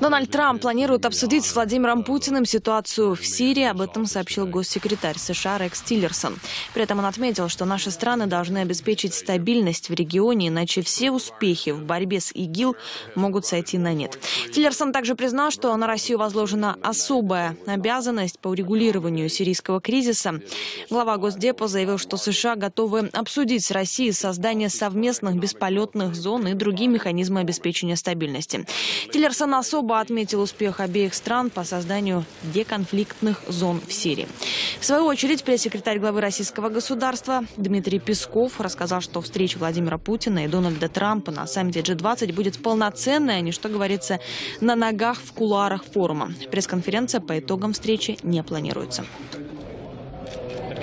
Дональд Трамп планирует обсудить с Владимиром Путиным ситуацию в Сирии. Об этом сообщил госсекретарь США Рекс Тиллерсон. При этом он отметил, что наши страны должны обеспечить стабильность в регионе, иначе все успехи в борьбе с ИГИЛ могут сойти на нет. Тиллерсон также признал, что на Россию возложена особая обязанность по урегулированию сирийского кризиса. Глава Госдепа заявил, что США готовы обсудить с Россией создание совместных бесполетных зон и другие механизмы обеспечения стабильности. Тиллерсон особо отметил успех обеих стран по созданию деконфликтных зон в Сирии. В свою очередь, пресс-секретарь главы российского государства Дмитрий Песков рассказал, что встреча Владимира Путина и Дональда Трампа на саммите G20 будет полноценной, а не, что говорится, на ногах в кулуарах форума. Пресс-конференция по итогам встречи не планируется.